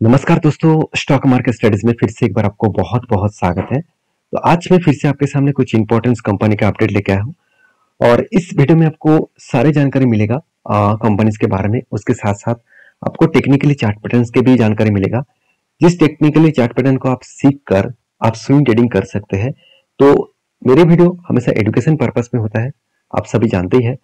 नमस्कार दोस्तों, stock market studies में फिर से एक बार आपको बहुत बहुत स्वागत है। तो आज मैं फिर से आपके सामने कुछ इंपॉर्टेंस कंपनी का अपडेट लेके आया हूँ। और इस वीडियो में आपको सारी जानकारी मिलेगा कंपनीज़ के बारे में। उसके साथ साथ आपको टेक्निकली चार्ट पैटर्न के भी जानकारी मिलेगा। जिस टेक्निकली चार्ट पैटर्न को आप सीख कर, आप स्विंग ट्रेडिंग कर सकते हैं। तो मेरे वीडियो हमेशा एडुकेशन पर्पज में होता है। आप सभी जानते ही है।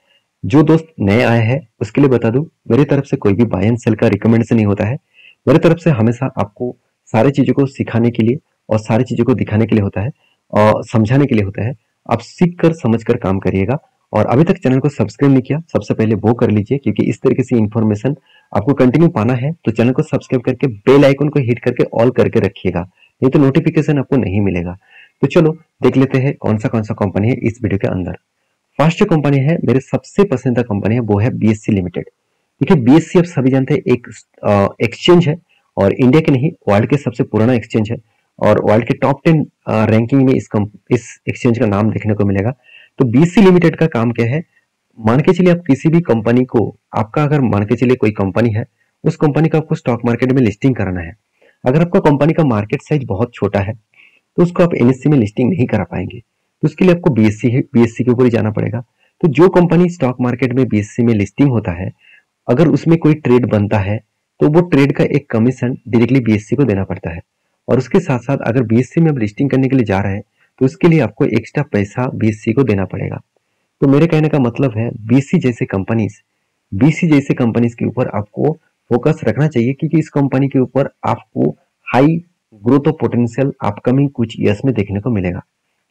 जो दोस्त नए आए हैं, उसके लिए बता दूँ, मेरी तरफ़ से कोई भी बाय एंड सेल का रिकमेंडेशन नहीं होता है। मेरे तरफ़ से हमेशा आपको सारी चीज़ों को सिखाने के लिए और सारी चीज़ों को दिखाने के लिए होता है और समझाने के लिए होता है। आप सीख कर समझ कर काम करिएगा और अभी तक चैनल को सब्सक्राइब नहीं किया, सबसे पहले वो कर लीजिए क्योंकि इस तरीके से इन्फॉर्मेशन आपको कंटिन्यू पाना है तो चैनल को सब्सक्राइब करके बेल आइकन को हिट करके ऑल करके रखिएगा, नहीं तो नोटिफिकेशन आपको नहीं मिलेगा। तो चलो, देख लेते हैं कौन सा कौन सा कंपनी है इस वीडियो के अंदर। फ़र्स्ट जो कंपनी है, मेरे सबसे पसंदीदा कंपनी है, वो है बीएससी लिमिटेड देखिए बीएससी आप सभी जानते हैं, एक एक्सचेंज है और इंडिया के नहीं वर्ल्ड के सबसे पुराना एक्सचेंज है और वर्ल्ड के टॉप टेन रैंकिंग में इस इस एक्सचेंज का नाम देखने को मिलेगा। तो बीएससी लिमिटेड का काम क्या है? मान के चलिए आप किसी भी कंपनी को, आपका अगर मान के चलिए कोई कंपनी है, उस कंपनी का आपको स्टॉक मार्केट में लिस्टिंग कराना है। अगर आपका कंपनी का मार्केट साइज़ बहुत छोटा है तो उसको आप एनएससी में लिस्टिंग नहीं करा पाएँगे। तो उसके लिए आपको बीएससी बीएससी के ऊपर ही जाना पड़ेगा। तो जो कंपनी स्टॉक मार्केट में बीएससी में लिस्टिंग होता है अगर उसमें कोई ट्रेड बनता है तो वो ट्रेड का एक कमीशन डायरेक्टली बीएससी को देना पड़ता है। और उसके साथ साथ अगर बीएससी में आप लिस्टिंग करने के लिए जा रहे हैं तो उसके लिए आपको एक्स्ट्रा पैसा बीएससी को देना पड़ेगा। तो मेरे कहने का मतलब है बीएससी जैसे कंपनीज़ बीसी जैसे कंपनीज़ के ऊपर आपको फोकस रखना चाहिए, क्योंकि इस कंपनी के ऊपर आपको high growth of potential upcoming कुछ ईयर्स में देखने को मिलेगा।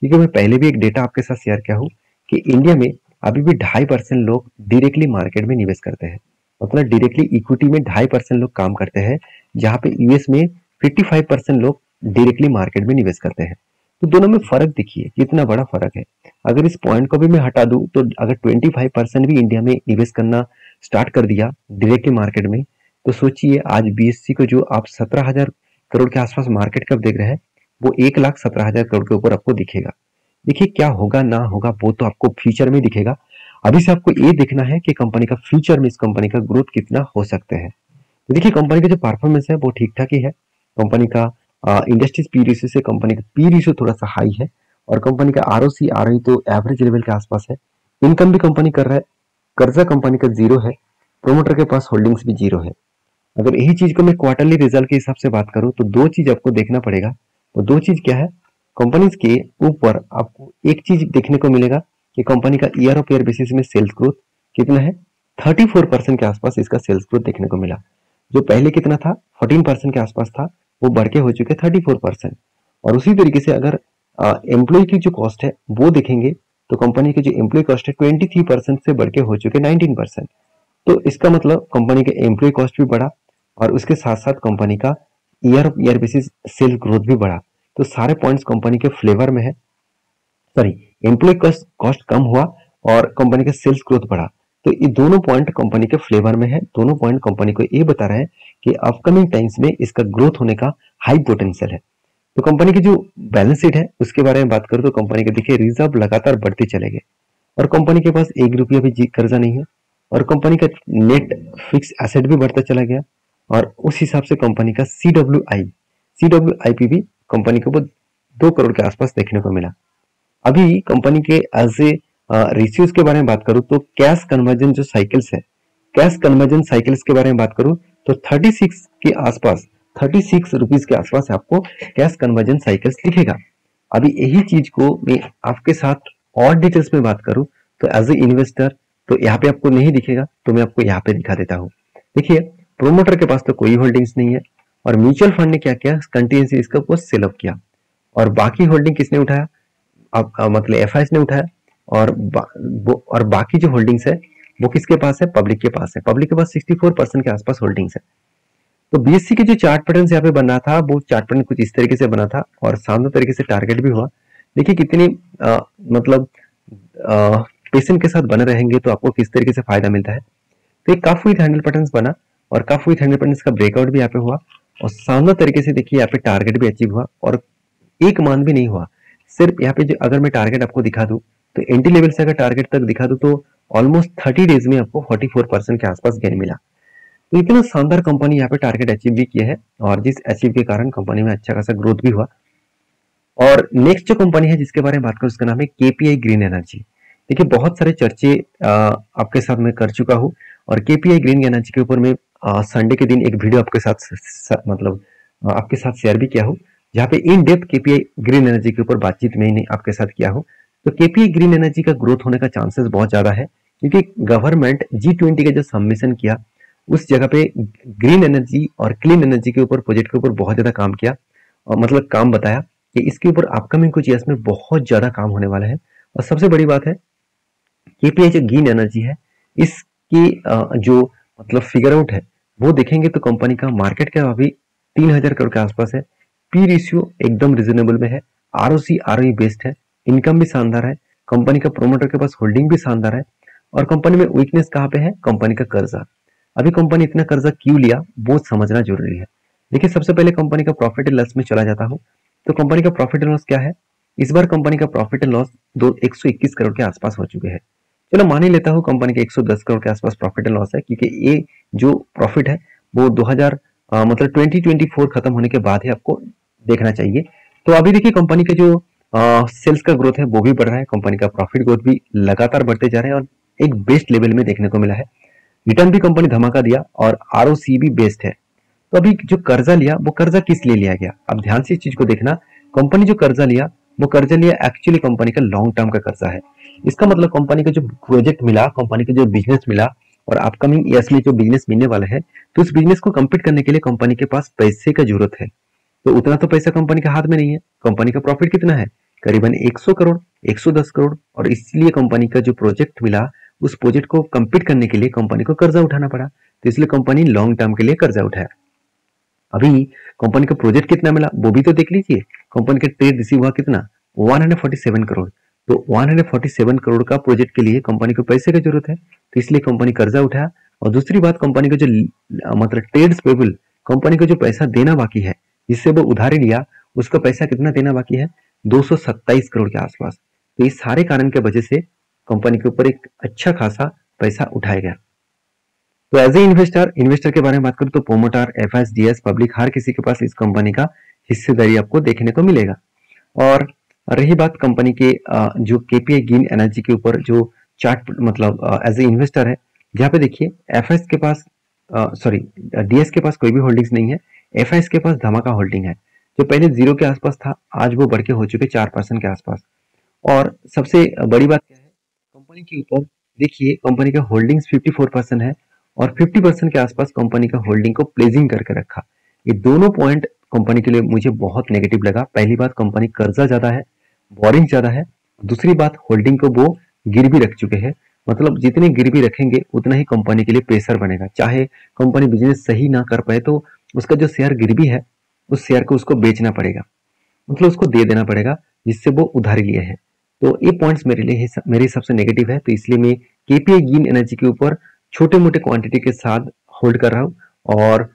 क्योंकि मैं पहले भी एक डेटा आपके साथ शेयर किया हूँ कि इंडिया में अभी भी ढाई परसेंट लोग डायरेक्टली मार्केट में निवेश करते हैं। मतलब डायरेक्टली इक्विटी में ढाई परसेंट लोग काम करते हैं, जहाँ पे यूएस में 55 परसेंट लोग डायरेक्टली मार्केट में निवेश करते हैं। तो दोनों में फ़र्क देखिए कितना बड़ा फ़र्क है। अगर इस पॉइंट को भी मैं हटा दूँ तो अगर 25 परसेंट भी इंडिया में निवेश करना स्टार्ट कर दिया डायरेक्टली मार्केट में तो सोचिए आज बीएससी को जो आप सत्रह हज़ार करोड़ के आसपास मार्केट कब देख रहे हैं, वो एक लाख सत्रह हज़ार करोड़ के ऊपर आपको दिखेगा। देखिए क्या होगा ना होगा वो तो आपको फ्यूचर में दिखेगा। अभी से आपको ये देखना है कि कंपनी का फ्यूचर में इस कंपनी का ग्रोथ कितना हो सकते हैं। तो देखिए कंपनी का जो परफॉर्मेंस है, वो ठीक ठाक ही है। कंपनी का इंडस्ट्रीज़ पी रेशियो से कंपनी का पी रेशियो थोड़ा सा हाई है और कंपनी का आर ओ सी आर तो एवरेज लेवल के आसपास है। इनकम भी कंपनी कर रहा है, कर्जा कंपनी का ज़ीरो है प्रोमोटर के पास होल्डिंग्स भी ज़ीरो है। अगर यही चीज़ को मैं क्वार्टरली रिज़ल्ट के हिसाब से बात करूँ तो दो चीज़ आपको देखना पड़ेगा। तो दो चीज़ क्या है? कंपनीज़ के ऊपर आपको एक चीज़ देखने को मिलेगा कि कंपनी का ईयर ऑफ़ ईयर बेसिस में सेल्स ग्रोथ कितना है? 34 परसेंट के आसपास इसका सेल्स ग्रोथ देखने को मिला। जो पहले कितना था? 14 परसेंट के आसपास था, वो बढ़ के हो चुके 34 परसेंट और उसी तरीके से अगर एम्प्लॉय की जो कॉस्ट है, वो देखेंगे तो कंपनी की जो एम्प्लॉय कॉस्ट है 23 परसेंट से बढ़ के हो चुके 19 परसेंट तो इसका मतलब कंपनी के एम्प्लॉय कॉस्ट भी बढ़ा, और उसके साथ साथ कंपनी का year of year basis sale growth भी बढ़ा। तो सारे पॉइंट्स कंपनी के फ्लेवर में है। सॉरी एम्प्लॉय कॉस्ट कम हुआ और कंपनी का सेल्स ग्रोथ बढ़ा। तो ये दोनों पॉइंट कंपनी के फ्लेवर में है। दोनों पॉइंट कंपनी को ये बता रहे हैं कि अपकमिंग टाइम्स में इसका ग्रोथ होने का हाई पोटेंशियल है। तो कंपनी की जो बैलेंस शीट है, उसके बारे में बात करें तो कंपनी के देखिए रिज़र्व लगातार बढ़ते चले गए। और कंपनी के पास एक रुपया भी कर्जा नहीं है। और कंपनी का नेट फिक्स एसेट भी बढ़ता चला गया। और उस हिसाब से कंपनी का C W I C W I P भी कंपनी को दो करोड़ के आसपास देखने को मिला। अभी कंपनी के एज ए रिस्यूज के बारे में बात करूँ तो कैश कन्वर्जन जो साइकिल्स है कैश कन्वर्जन साइकिल्स के बारे में बात करूँ तो 36 के आसपास 36 रुपीस के आसपास आपको कैश कन्वर्जन साइकिल्स दिखेगा। अभी यही चीज़ को मैं आपके साथ और डिटेल्स में बात करूँ तो एज ए इन्वेस्टर तो यहाँ पे आपको नहीं दिखेगा तो मैं आपको यहाँ पे दिखा देता हूँ। देखिए प्रोमोटर के पास तो कोई होल्डिंग्स नहीं है और म्यूचुअल फंड ने क्या किया कंटिन्यूसली इसका सेल अप किया। और बाकी होल्डिंग किसने उठाया? मतलब एफ़ ने उठाया और बा, और बाकी जो होल्डिंग्स है वो किसके पास है? पब्लिक के पास है। पब्लिक के पास 64 परसेंट के आसपास होल्डिंग्स है। तो बीएससी के जो चार्ट पैटर्न यहाँ पे बना था वो चार्ट पैटर्न कुछ इस तरीके से बना था और शानदार तरीके से टारगेट भी हुआ। देखिए कितनी आ, मतलब पेशेंट के साथ बने रहेंगे तो आपको किस तरीके से फ़ायदा मिलता है। तो एक कफ काफ़ी हैंडल पैटर्न बना और कफ काफ़ी हैंडल पैटर्न का ब्रेकआउट भी यहाँ पे हुआ और शानदार तरीके से देखिए यहाँ पे टारगेट भी अचीव हुआ और एक मान भी नहीं हुआ। सिर्फ़ यहाँ पे जो अगर मैं टारगेट आपको दिखा दूँ तो एंटी लेवल से अगर टारगेट तक दिखा दूँ तो ऑलमोस्ट थर्टी डेज़ में आपको फोर्टी के आसपास गेन मिला। तो इतना शानदार कंपनी यहाँ पे टारगेट अचीव भी किया है और जिस अचीव के कारण कंपनी में अच्छा खासा ग्रोथ भी हुआ। और नेक्स्ट जो कंपनी है, जिसके बारे में बात करूँ, उसका नाम है केपीआई ग्रीन एनर्जी देखिए, बहुत सारे चर्चे आपके साथ मैं कर चुका हूँ और केपीआई ग्रीन एनर्जी के ऊपर मैं संडे के दिन एक वीडियो आपके साथ मतलब आपके साथ शेयर भी किया हूँ। जहाँ पे in depth KPI green energy के ऊपर बातचीत मैंने आपके साथ किया हो। तो केपीआई ग्रीन एनर्जी का ग्रोथ होने का चांसेस बहुत ज़्यादा है, क्योंकि गवर्नमेंट जी ट्वेंटी का जो सबमिशन किया, उस जगह पे ग्रीन एनर्जी और क्लीन एनर्जी के ऊपर प्रोजेक्ट के ऊपर बहुत ज़्यादा काम किया और मतलब काम बताया कि इसके ऊपर अपकमिंग कुछ ईयर्स में बहुत ज़्यादा काम होने वाला है। और सबसे बड़ी बात है केपीआई जो ग्रीन एनर्जी है, इसकी जो मतलब फिगर आउट है, वो देखेंगे तो कंपनी का मार्केट कैप अभी तीन हज़ार करोड़ के आसपास है। पी रेशियो एकदम रिजनेबल में है। R O C R based है। इनकम भी शानदार है। कंपनी का प्रोमोटर के पास होल्डिंग भी शानदार है। और कंपनी में वीकनेस कहाँ पे है? कंपनी का कर्जा। अभी कंपनी इतना कर्जा क्यों लिया? वो समझना ज़रूरी है। देखिए सबसे पहले कंपनी का प्रॉफिट एंड लॉस में चला जाता हूँ। तो कंपनी का प्रॉफिट एंड लॉस क्या है? इस बार कंपनी का प्रॉफिट एंड लॉस दो एक करोड़ के आसपास हो चुके हैं। चलो मान ही लेता हूँ कंपनी का 110 करोड़ के आसपास प्रॉफिट एंड लॉस है क्योंकि ये जो प्रॉफिट है वो 2000 आ, मतलब 2024 खत्म होने के बाद ही आपको देखना चाहिए। तो अभी देखिए कंपनी के जो सेल्स का ग्रोथ है, वो भी बढ़ रहा है। कंपनी का प्रॉफिट ग्रोथ भी लगातार बढ़ते जा रहे हैं और एक बेस्ट लेवल में देखने को मिला है। रिटर्न भी कंपनी धमाका दिया और आरओसी भी बेस्ट है। तो अभी जो कर्जा लिया, वो कर्जा किस लिए लिया गया? अब ध्यान से इस चीज़ को देखना। कंपनी जो कर्जा लिया, वो कर्जा लिया एक्चुअली कंपनी का लॉन्ग टर्म का कर्जा है। इसका मतलब कंपनी का जो प्रोजेक्ट मिला कंपनी का जो बिज़नेस मिला और अपकमिंग ईयर्स में जो बिज़नेस मिलने वाला है तो उस बिज़नेस को कंप्लीट करने के लिए कंपनी के पास पैसे का ज़रूरत है। तो उतना तो पैसा कंपनी के हाथ में नहीं है। कंपनी का प्रॉफिट कितना है? करीबन 100 करोड़ 110 करोड़। और इसलिए कंपनी का जो प्रोजेक्ट मिला, उस प्रोजेक्ट को कंप्लीट करने के लिए कंपनी को कर्जा उठाना पड़ा। तो इसलिए कंपनी लॉन्ग टर्म के लिए कर्जा उठाया। अभी कंपनी का प्रोजेक्ट कितना मिला, वो भी तो देख लीजिए। कंपनी का ट्रेड रिसीव हुआ कितना? 147 करोड़। तो 147 करोड़ का प्रोजेक्ट के लिए कंपनी को पैसे की ज़रूरत है। तो इसलिए कंपनी कर्जा उठाया। और दूसरी बात, कंपनी का जो मतलब ट्रेड पेबल कंपनी को जो पैसा देना बाकी है जिससे वो उधारी लिया, उसका पैसा कितना देना बाकी है? 227 करोड़ के आसपास। तो इस सारे कारण के वजह से कंपनी के ऊपर एक अच्छा खासा पैसा उठाया गया। तो एज ए इन्वेस्टर इन्वेस्टर के बारे में बात करूँ तो पोमोटार एफ़ पब्लिक हर किसी के पास इस कंपनी का हिस्सेदारी आपको देखने को मिलेगा। और रही बात कंपनी के जो केपीआई ग्रीन एनर्जी के ऊपर जो चार्ट मतलब एज ए इन्वेस्टर है, जहाँ पे देखिए एफएस के पास सॉरी डीएस के पास कोई भी होल्डिंग्स नहीं है। एफ़ के पास धमाका होल्डिंग है। जो पहले ज़ीरो के आसपास था, आज वो बढ़ के हो चुके चार परसेंट के आसपास। और सबसे बड़ी बात क्या है, कंपनी के ऊपर देखिए, कंपनी का होल्डिंग्स 54 परसेंट है और 50 परसेंट के आसपास कंपनी का होल्डिंग को प्लेजिंग करके रखा। ये दोनों पॉइंट कंपनी के लिए मुझे बहुत नेगेटिव लगा। पहली बात, कंपनी कर्जा ज़्यादा है बोरिंग ज़्यादा है। दूसरी बात, होल्डिंग को वो गिरवी रख चुके हैं। मतलब जितने गिरवी रखेंगे, उतना ही कंपनी के लिए प्रेशर बनेगा। चाहे कंपनी बिज़नेस सही ना कर पाए तो उसका जो शेयर गिरवी है, उस शेयर को उसको बेचना पड़ेगा। मतलब उसको दे देना पड़ेगा, जिससे वो उधार लिए है। तो ये पॉइंट्स मेरे लिए मेरे हिसाब से नेगेटिव है। तो इसलिए मैं केपीआई ग्रीन एनर्जी के ऊपर छोटे मोटे क्वांटिटी के साथ होल्ड कर रहा हूँ और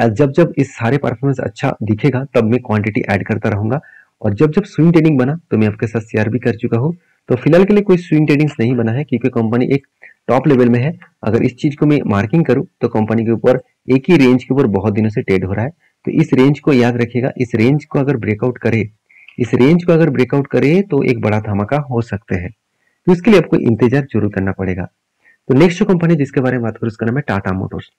जब जब इस सारे परफॉर्मेंस अच्छा दिखेगा, तब मैं क्वांटिटी ऐड करता रहूँगा। और जब जब स्विंग ट्रेडिंग बना तो मैं आपके साथ शेयर भी कर चुका हूँ। तो फ़िलहाल के लिए कोई स्विंग ट्रेडिंग नहीं बना है, क्योंकि कंपनी एक टॉप लेवल में है। अगर इस चीज़ को मैं मार्किंग करूँ तो कंपनी के ऊपर एक ही रेंज के ऊपर बहुत दिनों से ट्रेड हो रहा है। तो इस रेंज को याद रखिएगा, इस रेंज को अगर ब्रेकआउट करे, इस रेंज को अगर ब्रेकआउट करे तो एक बड़ा धमाका हो सकते हैं। तो इसके लिए आपको इंतज़ार ज़रूर करना पड़ेगा। तो नेक्स्ट जो कंपनी जिसके बारे में बात करूँ, उसका नाम है टाटा मोटर्स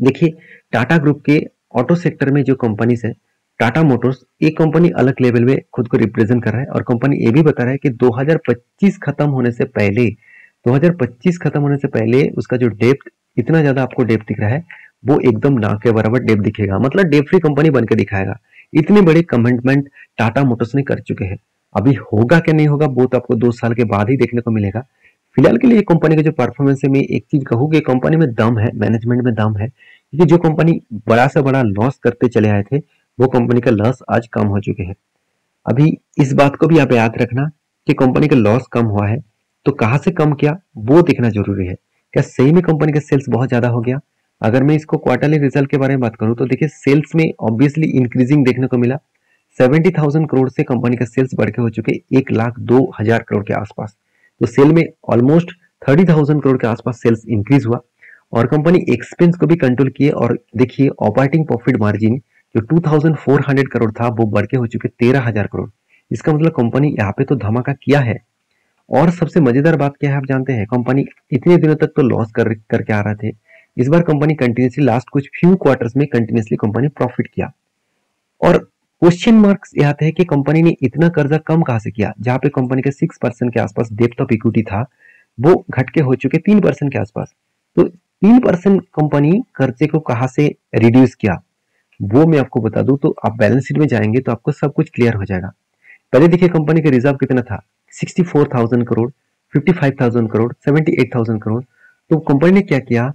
देखिए टाटा ग्रुप के ऑटो सेक्टर में जो कंपनीज़ है टाटा मोटर्स एक कंपनी अलग लेवल में खुद को रिप्रेजेंट कर रहा है और कंपनी ये भी बता रहा है कि 2025 खत्म होने से पहले 2025 खत्म होने से पहले उसका जो डेप्थ इतना ज़्यादा आपको डेप्थ दिख रहा है, वो एकदम ना के बराबर डेप्थ दिखेगा। मतलब डेप फ्री कंपनी बनकर दिखाएगा। इतने बड़े कमिटमेंट टाटा मोटर्स ने कर चुके हैं। अभी होगा क्या नहीं होगा, वो तो आपको दो साल के बाद ही देखने को मिलेगा। फ़िलहाल के लिए कंपनी का जो परफॉर्मेंस है, मैं एक चीज़ कहूँ कि कंपनी में दम है मैनेजमेंट में दम है, क्योंकि जो कंपनी बड़ा से बड़ा लॉस करते चले आए थे वो कंपनी का लॉस आज कम हो चुके हैं। अभी इस बात को भी आप याद रखना कि कंपनी का लॉस कम हुआ है तो कहाँ से कम किया, वो देखना ज़रूरी है। क्या सही में कंपनी का सेल्स बहुत ज़्यादा हो गया? अगर मैं इसको क्वार्टरली रिज़ल्ट के बारे में बात करूँ तो देखिए सेल्स में ऑब्वियसली इंक्रीजिंग देखने को मिला। सेवेंटी थाउज़ेंड करोड़ से कंपनी का सेल्स बढ़ के हो चुके एक लाख दो हज़ार करोड़ के आसपास। तो सेल में ऑलमोस्ट थर्टी थाउज़ेंड करोड़ के आसपास सेल्स इंक्रीज हुआ और कंपनी एक्सपेंस को भी कंट्रोल किए और देखिए ऑपरेटिंग प्रॉफिट मार्जिन जो 2400 करोड़ था, वो बढ़ के हो चुके तेरह हज़ार करोड़। इसका मतलब कंपनी यहाँ पे तो धमाका किया है। और सबसे मज़ेदार बात क्या है, आप जानते हैं कंपनी इतने दिनों तक तो लॉस कर, करके आ रहे थे। इस बार कंपनी कंटिन्यूसली लास्ट कुछ फ्यू क्वार्टर्स में कंटिन्यूसली कंपनी प्रॉफिट किया। और क्वेश्चन मार्क्स ये आते हैं कि कंपनी ने इतना कर्जा कम कहाँ से किया, जहाँ पे कंपनी के सिक्स परसेंट के आसपास डेप्थ ऑफ़ इक्विटी था, वो घट के हो चुके तीन परसेंट के आसपास। तो तीन परसेंट कंपनी कर्जे को कहा से रिड्यूस किया? वो मैं आपको बता दूँ तो आप बैलेंस शीट में जाएँगे तो आपको सब कुछ क्लियर हो जाएगा। पहले देखिए कंपनी का रिज़र्व कितना था? 64,000 करोड़ 55,000 करोड़ 78,000 करोड़ तो कंपनी ने क्या किया?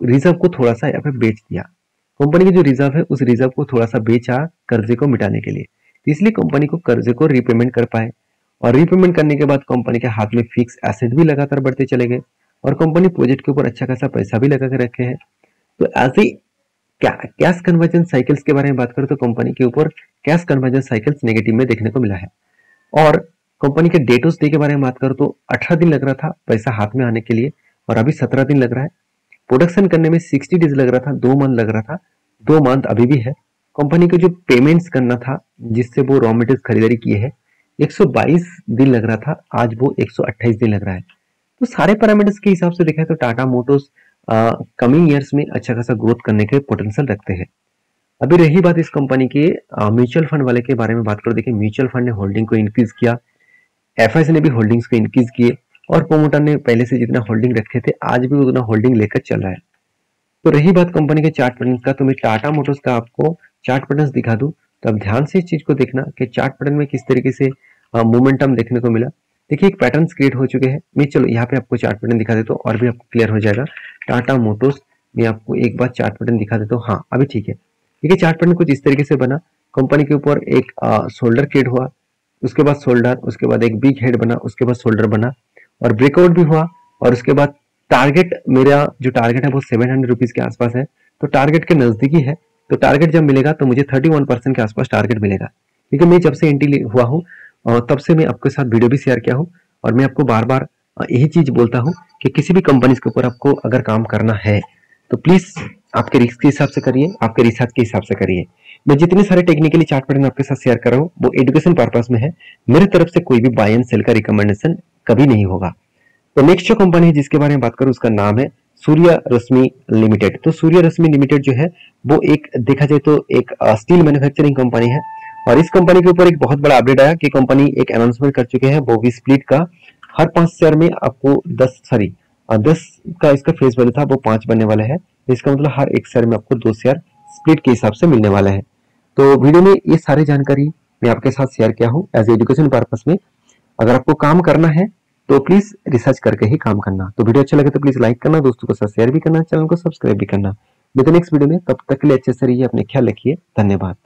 रिज़र्व को थोड़ा सा यहाँ पे बेच दिया। कंपनी की जो रिज़र्व है उस रिज़र्व को थोड़ा सा बेचा कर्जे को मिटाने के लिए। इसलिए कंपनी को कर्जे को रिपेमेंट कर पाए। और रिपेमेंट करने के बाद कंपनी के हाथ में फिक्स एसेट भी लगातार बढ़ते चले गए। और कंपनी प्रोजेक्ट के ऊपर अच्छा खासा पैसा भी लगा के रखे हैं। तो ऐसे क्या कैश कन्वर्जन साइकिल्स के बारे में बात करें तो कंपनी के ऊपर कैश कन्वर्जन साइकिल्स नेगेटिव में देखने को मिला है। और कंपनी के डेट डे के बारे में बात करो तो अठारह दिन लग रहा था पैसा हाथ में आने के लिए और अभी सत्रह दिन लग रहा है। प्रोडक्शन करने में सिक्सटी डेज़ लग रहा था, दो मंथ लग रहा था, दो मंथ अभी भी है। कंपनी को जो पेमेंट्स करना था, जिससे वो रॉ मटेरियल खरीदारी किए है 122 दिन लग रहा था, आज वो 128 दिन लग रहा है। तो सारे पैरामीटर्स के हिसाब से देखा है तो टाटा मोटर्स कमिंग ईयर्स में अच्छा खासा ग्रोथ करने के पोटेंशियल रखते हैं। अभी रही बात इस कंपनी के म्यूचुअल फंड वाले के बारे में बात करो। देखिए म्यूचुअल फंड ने होल्डिंग को इंक्रीज किया एफ़ ने भी होल्डिंग्स को इंक्रीज किए और प्रोमोटर ने पहले से जितना होल्डिंग रखे थे, आज भी उतना होल्डिंग लेकर चल रहा है। तो रही बात कंपनी के चार्ट पैटर्न का तो मैं टाटा मोटर्स का आपको चार्ट पैटर्न दिखा दूँ। तो अब ध्यान से इस चीज़ को देखना कि चार्ट पैटर्न में किस तरीके से मोमेंटम देखने को मिला। देखिए, एक पैटर्न क्रिएट हो चुके हैं। मैं चलो यहाँ पे आपको चार्ट पैटर्न दिखा देता हूँ और भी आपको क्लियर हो जाएगा। टाटा मोटर्स मैं आपको एक बार चार्ट पैटर्न दिखा देता हूँ। हाँ अभी ठीक है। देखिए चार्ट पैटर्न कुछ इस तरीके से बना। कंपनी के ऊपर एक शोल्डर क्रिएट हुआ। उसके बाद शोल्डर उसके बाद एक बिग हेड बना। उसके बाद शोल्डर बना। और ब्रेकआउट भी हुआ। और उसके बाद टारगेट मेरा जो टारगेट है वो सेवन हंड्रेड रुपीज़ के आसपास है। तो टारगेट के नजदीकी है। तो टारगेट जब मिलेगा तो मुझे थर्टी वन परसेंट के आसपास टारगेट मिलेगा। क्योंकि मैं जब से एंट्री हुआ हूँ तब से मैं आपके साथ वीडियो भी शेयर किया हूँ और मैं आपको बार बार यही चीज़ बोलता हूँ कि किसी भी कंपनी के ऊपर आपको अगर काम करना है तो प्लीज़ आपके रिस्क के हिसाब से करिए, आपके रिसर्च के हिसाब से करिए। मैं जितने सारे टेक्निकली चार्ट पैटर्न आपके साथ शेयर कर रहा हूँ, वो एजुकेशन पर्पज में है। मेरे तरफ़ से कोई भी बाय एंड सेल का रिकमेंडेशन कभी नहीं होगा। तो नेक्स्ट जो कंपनी है, जिसके बारे में बात करूँ, उसका नाम है सूर्य रश्मि लिमिटेड तो सूर्य रश्मि लिमिटेड जो है, वो एक, देखा जाए तो एक स्टील मैन्युफैक्चरिंग कंपनी है। और इस कंपनी के ऊपर एक बहुत बड़ा अपडेट आया कि कंपनी एक अनाउंसमेंट कर चुके हैं वो भी स्प्लिट का। हर पाँच शेयर में आपको दस सॉरी दस का इसका फेस वैल्यू था, वो पाँच बनने वाला है। इसका मतलब हर एक शेयर में आपको दो शेयर स्प्लिट के हिसाब से मिलने वाला है। तो वीडियो में ये सारी जानकारी मैं आपके साथ शेयर किया हूँ एज एजुकेशन पर्पज में। अगर आपको काम करना है तो प्लीज़ रिसर्च करके ही काम करना। तो वीडियो अच्छा लगे तो प्लीज़ लाइक करना, दोस्तों के साथ शेयर भी करना चैनल को सब्सक्राइब भी करना। नेक्स्ट वीडियो में, तब तक के लिए अच्छे से रहिए, अपने ख्याल रखिए। धन्यवाद।